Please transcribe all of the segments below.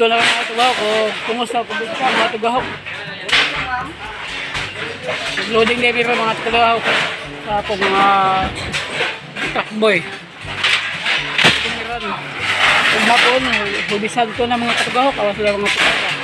Udto na mga tugahok. O, kumusta, kumusta mga tugahok. Loading na pero mga tugahok. Sa po mga takboy. Kung mapon, hubisan ko na mga tugahok. Awas lang mga tugahok.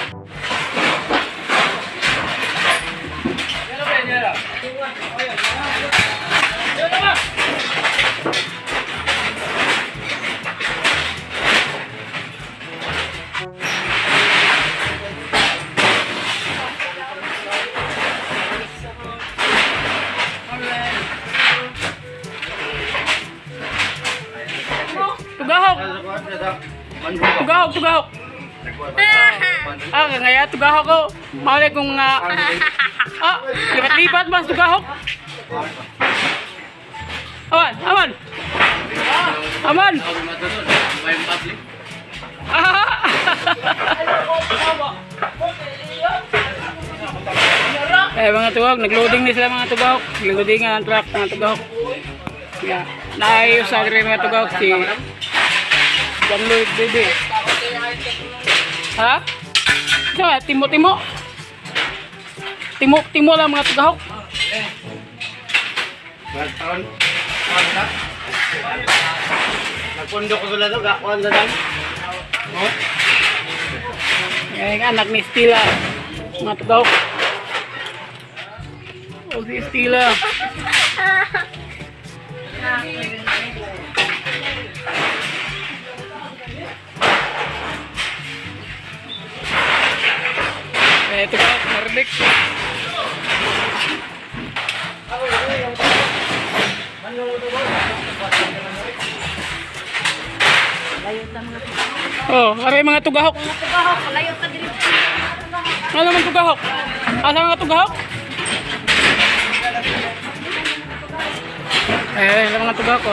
Tugahok! Tugahok! Ah, ngaya tugahok ko. Mali kung nga... ah, lipat-lipat mas tugahok. Aman, aman! Aman! Ah! eh, mga tugahok, nagloading na sila mga tugahok. Nagloading ang truck, mga tugahok. Yeah. Naayos sa mga tugahok si John Lloyd Bebe. Ha? Sa timo timo. Timo timo lang mga tugahok. Nagpundok ko sila to, gakuan na lang. Yan ang anak ni Stila. Mga tugahok. O si Stila. Eh, ito ka, Marlik. Oh, aray mga tugahok. Tugahok, layo ka diri. Ano naman tugahok? Asa mga tugahok? Eh, ano mga tugahok ko?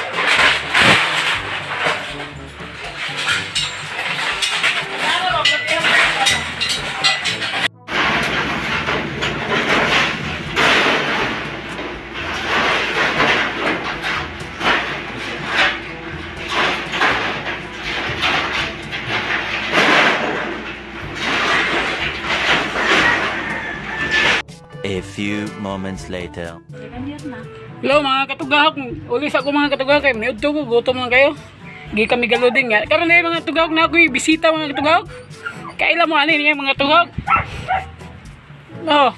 A few moments later. Hello mga katugahok, uli sa ko mga katugahok kay miudto ko gutom lang kayo. Gi kami galudin nga. Karon na mga tugahok na ako'y bisita mga katugahok. Kaila mo ani niya mga tugahok. Oh.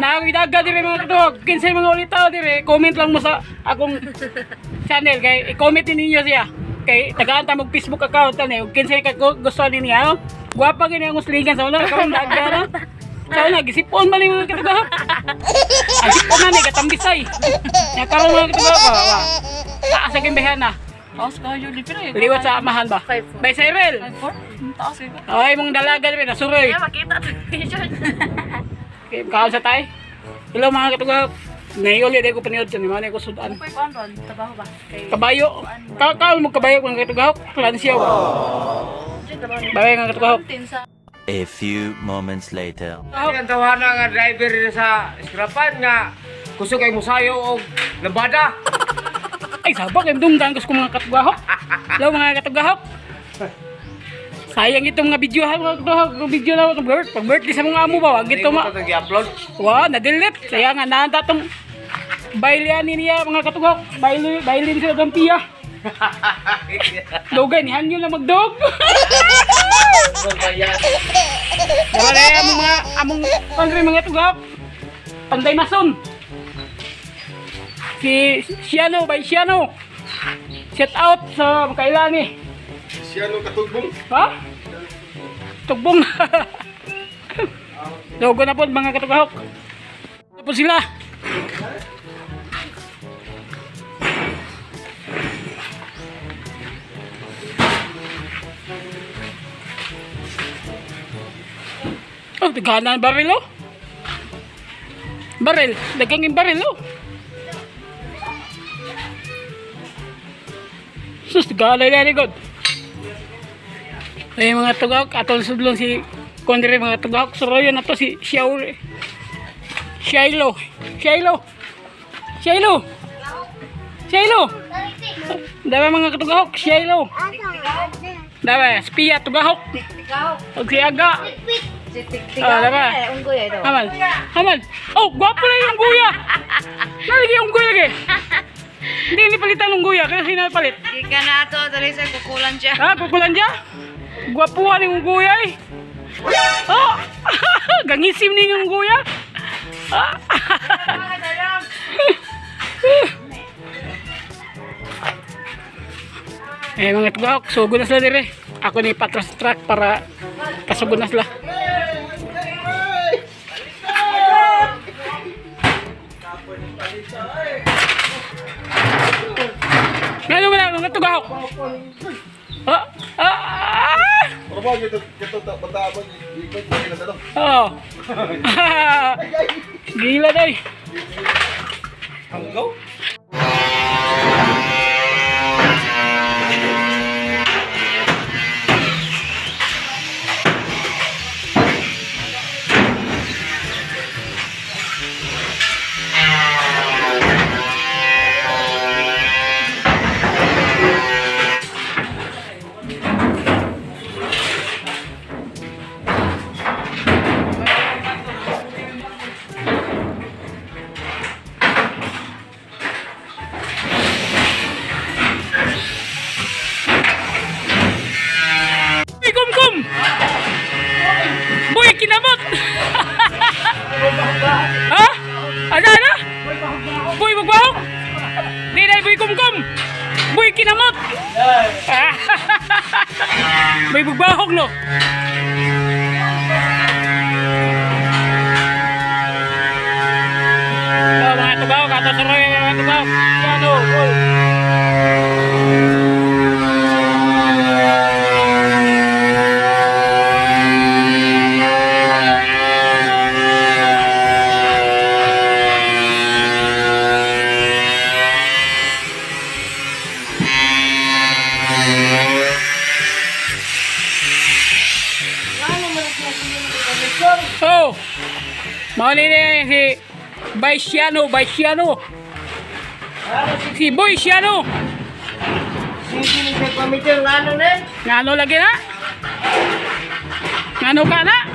Naako'y daga dire mga katugahok. Kinsay mga ulitaw dire, comment lang mo sa akong channel kay i-comment ninyo siya. Kay tagaan ta mag Facebook account ug kinsay ka gu- gusto ni niya. no? Gwapa gini ang uslingan sa una karon daga na. Sa una gisipon man ni mga katugahok. Ang sipon na ni katambisay. Ya karon mga oh, wa. Taas ang behana. Taas ka yun, di pero. Liwat sa amahan ba? Bay Cyril. Four? Taas ka. Ay, mong dalaga rin, nasuroy. Kaya makita ito. Okay, kaon sa tay. Hello mga katugahok. Ngayon ulit ko paniod ni Manay ko sudan. Uy, paano ron? Trabaho ba? Kay... Kabayo. Ka kaon mo kabayo mga katugahok. Niya. Babay mga katugahok. Sa... A few moments later. Ang tawanan nga driver sa skrapan nga kusog ay musayo og labada. Ay, sabak. Ay, dunggan ko sa mga katugahok. Hello mga katugahok. Sayang itong mga video ha, mga katuhok, mga video na itong birth. Pag birthday sa mga amo ba, wag ito ko ma... ito i-upload. Wow, na-delete. Kaya nga, nanda itong bailian niya mga katuhok. Baili, bailin sila ng piya. Dugay, ni hangyo na magdog. Dala na yung mga among pangre mga tugap. Panday mason. Si Siano by Siano. Shout out sa Makailani. Siya nung katugbong. Ha? Tugbong. Logo na po mga katugahok. Ano po sila? Oh, tagana ang baril oh. Baril, dagang yung baril oh. Sus, tagana yung likod. Ay mga tugak, atong sudlong si Kondre mga tugak, soroyo na to si Shaul. Shiloh. Shiloh. Shiloh. Shiloh. Dawa mga katugahok, Shiloh. Dawa, spiya tugahok. Pag si Ah, dawa. Unggoy ito. Hamal. Hamal. Oh, gwapo na yung guya. Nalagi yung guya lagi. Hindi ni palitan ng guya, kaya sinapalit. Di ka na ito, dali sa kukulan siya. Ha, kukulan dya? Gwapuhan yung guya eh. Oh! Gangisim ni yung guya. Ah. eh mga tugok, sugo na sila dire. Ako ni patras truck para pasugo na sila. Gila day. Kinamot. ha? Ano, ano? Boy, magbahok? Di na, boy, kum kum. Boy, kinamot. Boy, magbahok, no? Oh, mga tubaw, kata suroy, mga tubaw. Yan, oh, boy. Baisiano, Baisiano. Si Boysiano. Sino sa committee ng ano na? Ngano lagi na? Ngano ka na?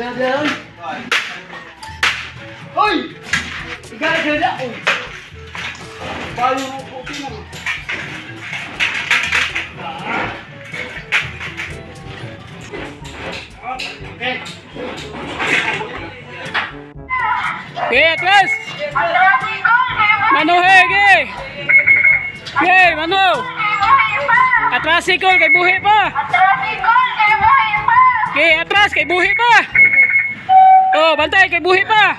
Tigaan dyan. Oy! Dyan. Oy! Mo po pinang? Okay, atras! Mano, hege! Okay, Mano! Atras sikol, kay buhi pa! Okay, atras, kay buhi pa! Oh, bantay, kay buhi pa!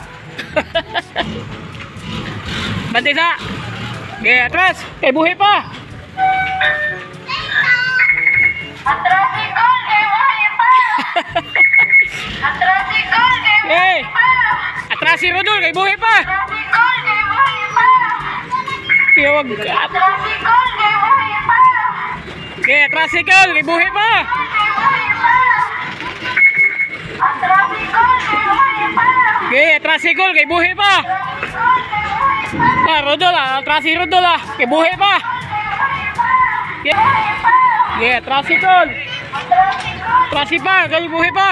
bantay sa! Okay, atras, kay buhi pa! Okay! Atras si Rodol, kay buhi pa! Kaya wag Kaya tricycle, ibuhi pa. Kaya tricycle, kay buhi pa. Ah, rodol ah, trasi rodol ah, kay buhi pa. Yeah, tricycle. Trasi pa, kay buhi pa.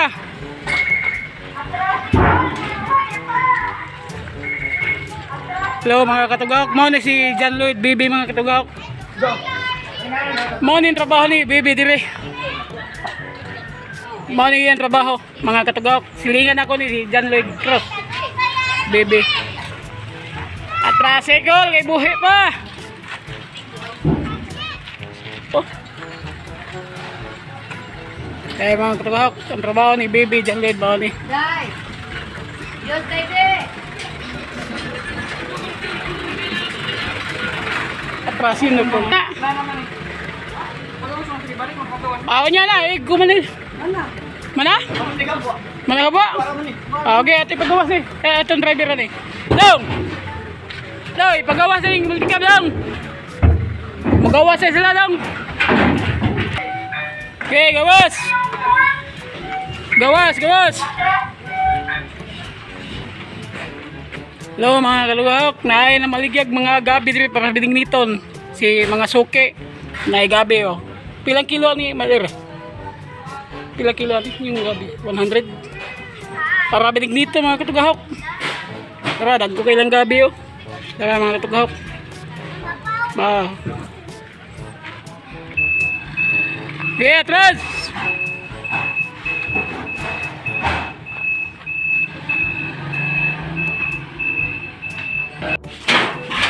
Hello mga katugak, mo ni si John Lloyd Bibi mga katugak. Mo ni trabaho ni Bibi dire. Mo ni ang trabaho mga katugak. Silingan ako ni John Lloyd Cross. Bibi. At tricycle kay buhi pa. Oh. Kaya mga katugak, ang trabaho ni Bibi John Lloyd mo ni. Dai. Diyos kayo Atrasin na po. Ako niya na, eh, gumanin. Mana? Mana ka po? Ah, okay, ate pagawas eh. Eh, itong driver na eh. Dong! Dong, ipagawas eh, multikab dong! Magawas eh sila dong! Okay, gawas! Gawas, gawas! Hello mga kalugahok, naay na maligyag mga gabi diri para bining niton. Si mga suke, naay gabi oh. Pilang kilo ni Malir? Pilang kilo yung gabi? 100? Para bining nito mga katugahok. Tara, dagko kailang gabi oh. Tara mga katugahok. Ah. Beatriz!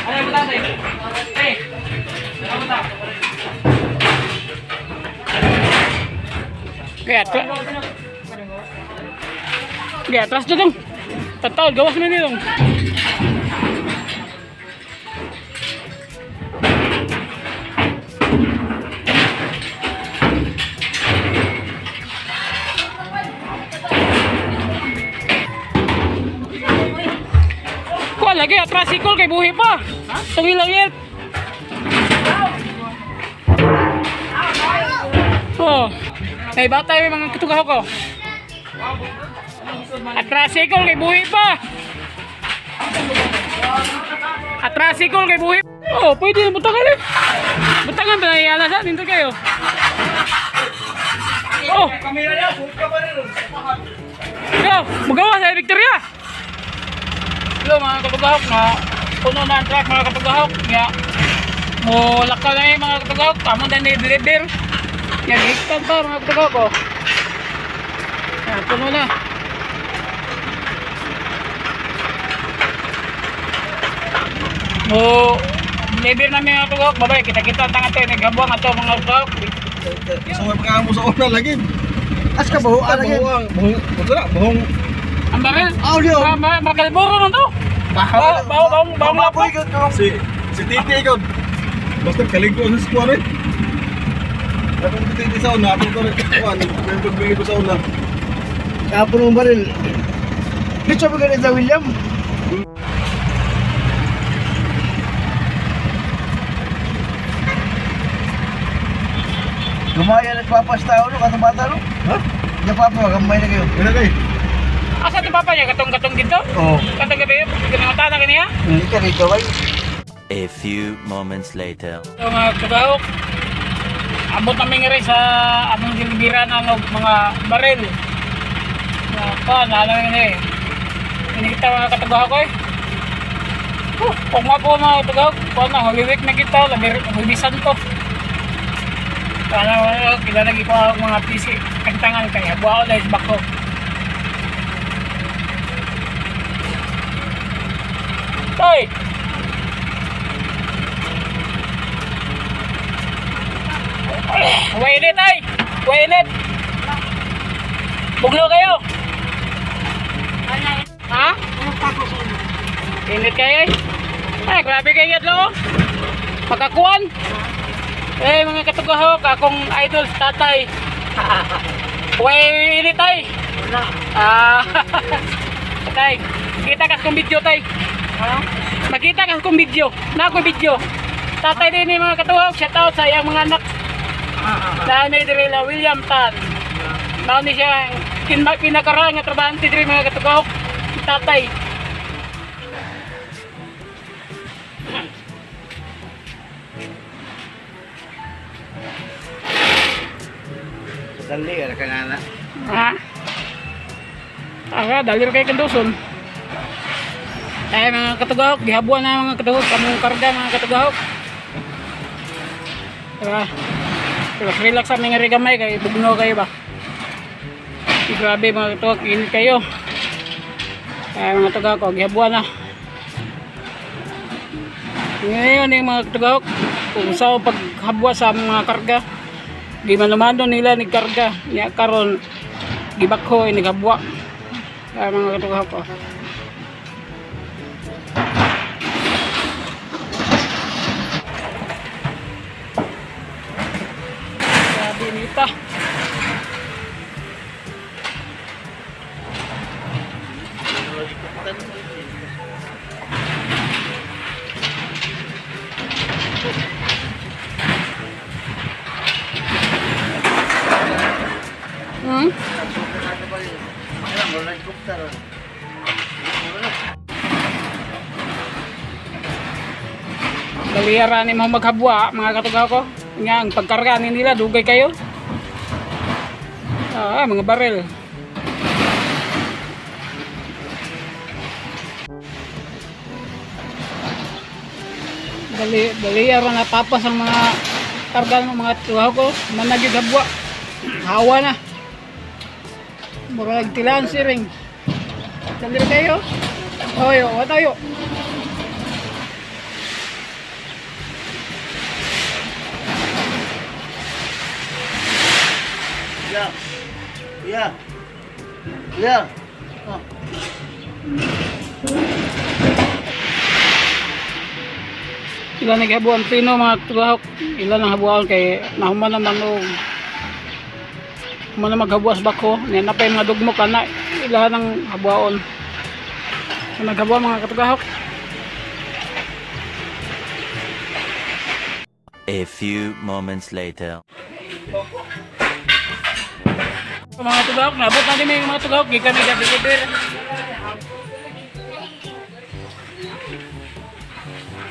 Ano ba? Kaya atras. Kaya atras na dong. Tatawag, gawas na nilong. Kuha lagi, atras ikol kay buhi pa. Tungi lang yan. Oh. Ay bata yung mga katugaw ko. Atrasikol kay buhi pa. Atrasikol kay buhi. Oh, pwede na butangan eh. Butangan ba na ialasan? Dito kayo. Oh. Yo, magawa sa Victoria. Hello mga kapagahok na puno na ang truck mga kapagahok. Ya. Mo lakal na yung mga kapagahok. Tamo na ni deliver. Yan, higtan pa mga ko. Yan, puno na. Mo deliver namin mga kapagahok. Babay, kita-kita ang tangan tayo. Naghabuang ato mga kapagahok. So, pagkakas mo sa una lagi. As ka baho, ala lagi. Ito na, buhong. Ang baril. Audio. Ma, ma, makalburo na to. Bawo, bawo, bawo, bawo na po. Si, si Titi ikaw. Basta kaligko sa square eh. Ako si Titi sa una, ako ko may pagbili ko sa una. Kapon mo baril. Dito ba ganit sa William? Gumaya nagpapasta ulo, katong bata no? Ha? Nagpapa, gamay na kayo. Kaya kay. Asa ti papa niya katong-katong dito? Oo. Katong gabi, kinangutana ka niya. Hindi ka rito, bay. A few moments later. So mga kagahok, abot namin rin sa among dilibira na ng mga baril. Na pa, naalam nga eh. Hindi kita mga katagahok eh. Oh, kung nga po mga katagahok, po na, Holy Week na kita, labir, hubisan to. Sana uh, kilalagi ko ang mga PC, kagtangan kaya, buha ko dahil bako. Toy! Wainit ay! Wainit! Buglo kayo! Ha? Init kayo eh! Ay, grabe kayo yun lo! Pagkakuan! Eh, mga katugahok, akong idol tatay. Wainit ay! Ah, tay, kita kas kong video tay. Makita kas kong video. Na video. Tatay din ni mga katuhok, shout out sa iyang mga anak. Nanay diri la William Tan. Mao ni siya kin pinakara nga trabahante diri mga katuhok. Tatay. Dali, ka na na. Ha? Aga, dalir kay kanduson. Ay mga katugahok, gihabuan na mga katugahok, kamong karga mga katugahok. Diba? Relax, relax sa mga rigamay kay bugno kayo ba? Grabe mga katugahok, init kayo. Ay mga katugahok, gihabuan na. Ngayon yung mga katugahok, kung sa paghabwa sa mga karga, di manumano nila ni karga niya karon gibakho ni gabwa ay mga katugahok ko Daliyara ni mo maghabwa, mga katugaw ko. Nga, ang pagkarga ni nila, dugay kayo. Ah, mga barel. Dali, daliyara na tapas ang mga karga ng mga tugaw ko. Managid habwa. Hawa na. Murag tilaan si ring. Dalir kayo. Oyo, wa tayo. Ya. Ya. Ya. Oh. Ilan naghabuan pino mga tuhok. Ilan ang habuan kay nahuman naman o Human na maghabuan sa bako. Niyan na pa yung mga dugmo kana. Ilan ang habuan. So, naghabuan mga katugahok. A few moments later. So, mga tugahok, nabot na din may mga tugahok. Gikan may deliver.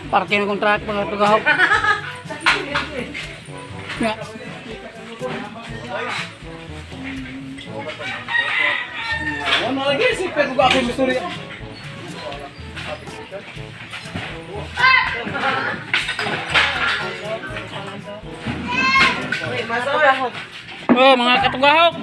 Parking kong truck mga tugahok. Nga. Ano lagi si Pedro ba ako misuri? Oh, mga katugahok.